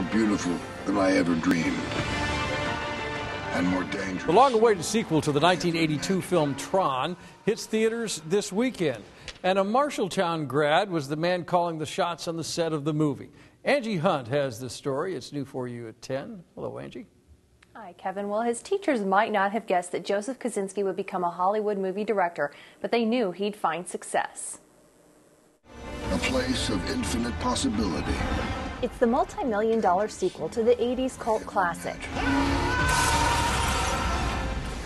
more beautiful than I ever dreamed. And more dangerous. The long awaited sequel to the 1982 film Tron hits theaters this weekend. And a Marshalltown grad was the man calling the shots on the set of the movie. Angie Hunt has the story. It's new for you at 10. Hello, Angie. Hi, Kevin. Well, his teachers might not have guessed that Joseph Kosinski would become a Hollywood movie director, but they knew he'd find success. A place of infinite possibility. It's the multi million dollar sequel to the 80s cult classic.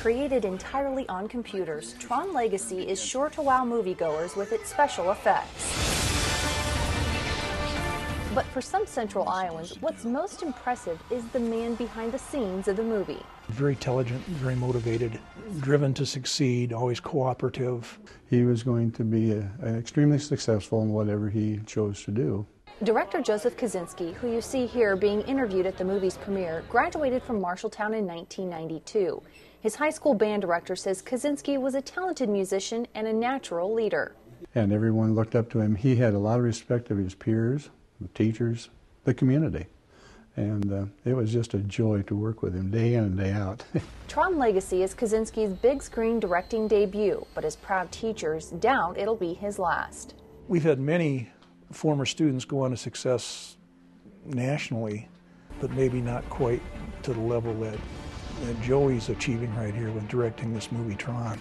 Created entirely on computers, Tron Legacy is sure to wow moviegoers with its special effects. But for some Central Iowans, what's most impressive is the man behind the scenes of the movie. Very intelligent, very motivated, driven to succeed, always cooperative. He was going to be a, a extremely successful in whatever he chose to do. Director Joseph Kosinski, who you see here being interviewed at the movie's premiere, graduated from Marshalltown in 1992. His high school band director says Kosinski was a talented musician and a natural leader. And everyone looked up to him. He had a lot of respect of his peers, the teachers, the community. And uh, it was just a joy to work with him day in and day out. Tron Legacy is Kosinski's big screen directing debut, but his proud teachers doubt it'll be his last. We've had many former students go on to success nationally, but maybe not quite to the level that, that Joey's achieving right here with directing this movie Tron.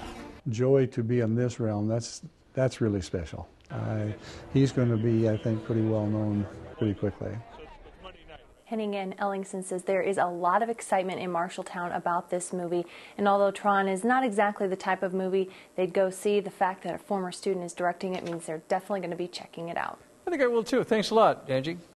Joey to be in this realm, that's, that's really special. Uh, he's going to be, I think, pretty well known pretty quickly. Heading in, Ellingson says there is a lot of excitement in Marshalltown about this movie. And although Tron is not exactly the type of movie they'd go see, the fact that a former student is directing it means they're definitely going to be checking it out. I think I will too. Thanks a lot, Angie.